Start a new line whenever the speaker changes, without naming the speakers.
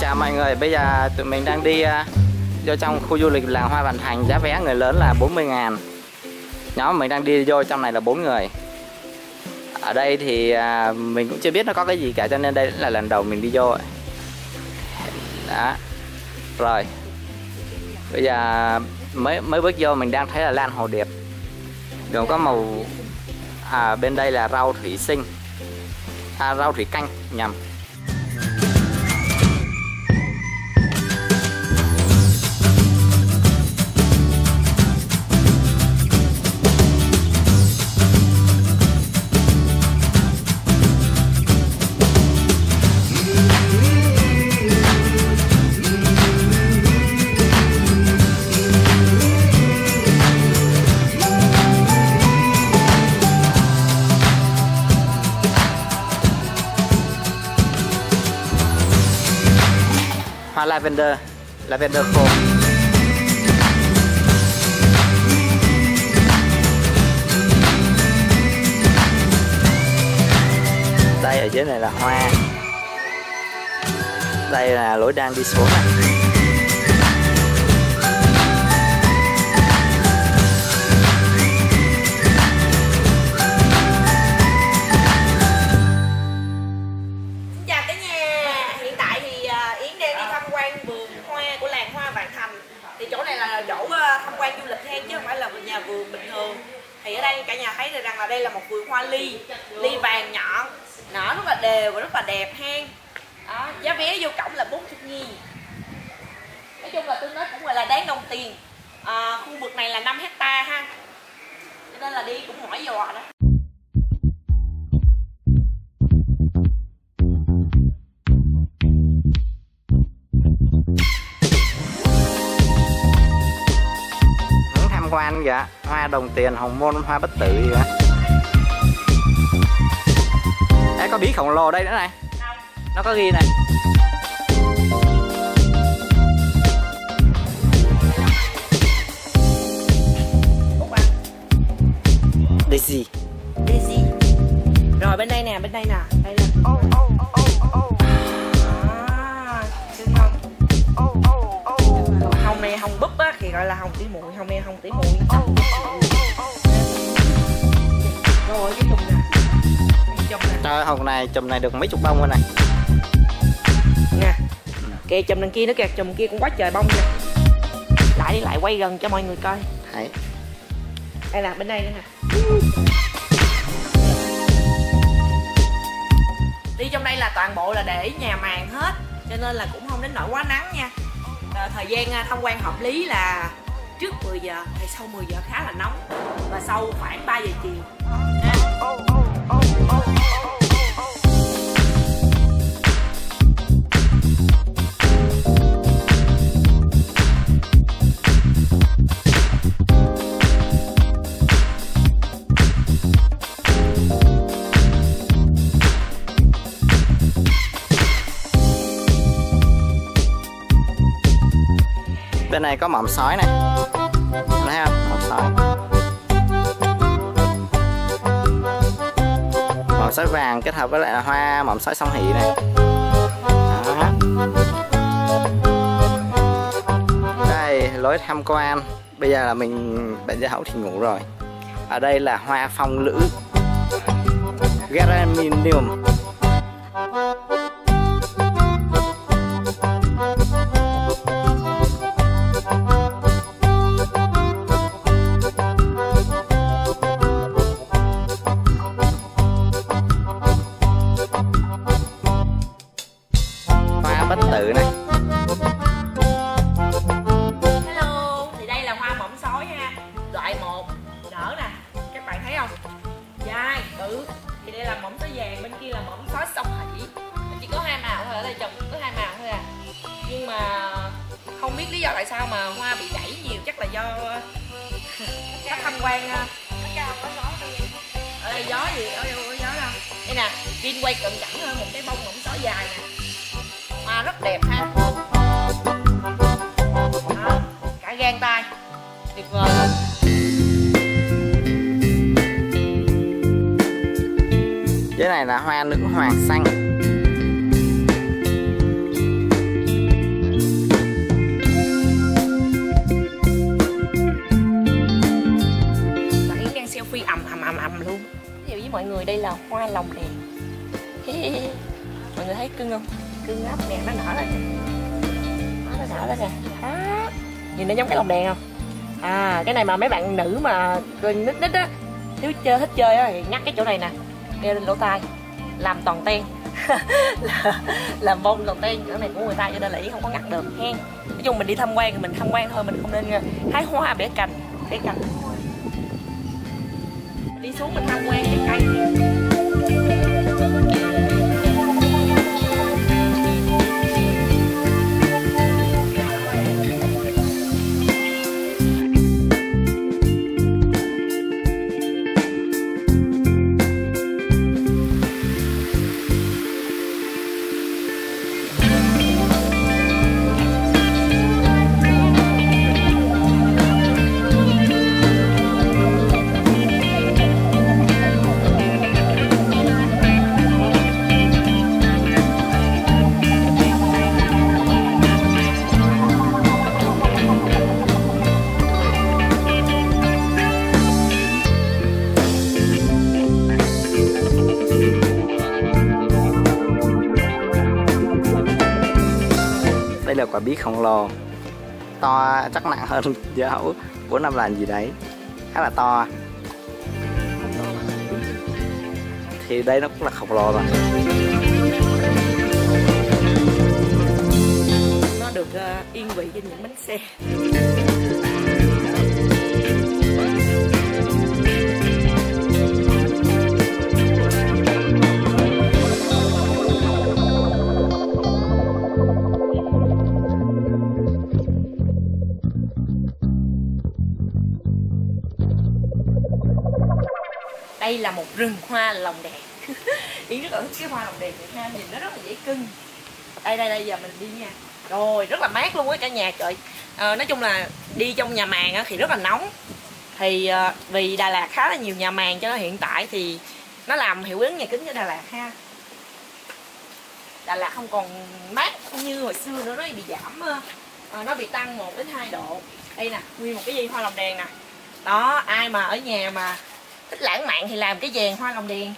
Chào mọi người, bây giờ tụi mình đang đi à, vô trong khu du lịch làng Hoa Vạn Thành Giá vé người lớn là 40 ngàn. Nhóm mình đang đi vô trong này là bốn người. Ở đây thì à, mình cũng chưa biết nó có cái gì cả cho nên đây là lần đầu mình đi vô Đó. Rồi. Bây giờ mới mới bước vô mình đang thấy là lan hồ điệp. Gồm có màu à, Bên đây là rau thủy sinh. À, Rau thủy canh nhầm. Lavender. Lavender khô đây ở dưới này là hoa. Đây là lối đang đi xuống này.
Là đều và rất là đẹp hen Đó, Giá vé vô cổng là 40 nghìn. Nói chung là tôi nói cũng gọi là đáng đồng tiền. À, Khu vực này là 5 hecta ha. Cho nên là đi cũng mỏi giò đó.
Muốn tham quan dạ hoa đồng tiền hồng môn hoa bất tử gì vậy Đấy, có bí khổng lồ đây nữa này. Nó có ghi này.
Út à
Daisy
Daisy Rồi bên đây nè, bên đây nè. Đây À, không? Hồng này hồng búp á thì gọi là hồng tỉ muội, hồng này hồng tỉ muội. Rồi cái chùm
trời hồng này chùm này được mấy chục bông rồi này
Nè. Kìa chùm đằng kia nữa kìa, chùm kia cũng quá trời bông kìa. Lại đi lại quay gần cho mọi người coi.
Đấy.
Đây là bên đây nữa nè. Đi trong đây là toàn bộ là để nhà màng hết Cho nên là cũng không đến nỗi quá nắng nha Ờ, Thời gian à, tham quan hợp lý là trước 10 giờ Thì sau 10 giờ khá là nóng Và sau khoảng 3 giờ chiều
bên này có mỏm sói này. Mỏm sói vàng kết hợp với lại là hoa mỏm sói song hỷ này. Đó. đây, lối tham quan. Bây giờ là mình, bệnh gia hậu thì ngủ rồi. Ở đây là hoa phong lữ. Geranium. Bách tự này.
Hello, thì đây là hoa mỏng sói ha. Loại 1 Nở nè, các bạn thấy không? Dài, bự. Thì đây là mỏng sói vàng, bên kia là mỏng sói sông hỷ. Chỉ có hai màu thôi, ở đây trồng có hai màu thôi à. Nhưng mà không biết lý do tại sao mà hoa bị gãy nhiều Chắc là do nó tham quan à. ở đây gió gì, ở đây có gió đâu Đây nè, pin quay cận cảnh hơn một cái bông mỏng sói dài nè ta rất đẹp ha. Cả gan tay. Tuyệt vời. Luôn
cái này là hoa nữ hoàng xanh.
Yến đang selfie ầm ầm ầm ầm luôn. Ví với mọi người đây là hoa lồng đèn. Mọi người thấy cưng không? Cưng lắm nè nó nở lên nó nở lên nè. Đó. Nhìn nó giống cái lồng đèn không? À cái này mà mấy bạn nữ mà nít nít á thiếu chơi thích chơi á thì ngắt cái chỗ này nè. Đeo lên lỗ tai. Làm toàn ten. Là, làm bông toàn ten. Chỗ này của người ta cho nên là ý không có ngắt được. Hen. Nói chung mình đi tham quan thì mình tham quan thôi mình không nên ờ, hái hoa bẻ cành bẻ cành. Đi xuống mình tham quan. cái
đây là quả bí khổng lồ. To chắc nặng hơn dấu bốn năm lần gì đấy. Khá là to. Thì đây nó cũng là khổng lồ rồi
nó được uh, yên vị trên những bánh xe. Đây là một rừng hoa lồng đèn. Yến rất là thích cái hoa lồng đèn việt ha nhìn nó rất là dễ cưng. Đây đây đây giờ mình đi nha. Rồi rất là mát luôn á cả nhà trời. À, nói chung là đi trong nhà màng á thì rất là nóng. Thì à, vì Đà Lạt khá là nhiều nhà màng cho nên hiện tại thì nó làm hiệu ứng nhà kính cho Đà Lạt ha. Đà Lạt không còn mát như hồi xưa nữa nó bị giảm à, nó bị tăng 1 đến 2 độ. Đây nè nguyên một cái dây hoa lồng đèn nè. Đó ai mà ở nhà mà thích lãng mạn thì làm cái vàng hoa lồng đèn.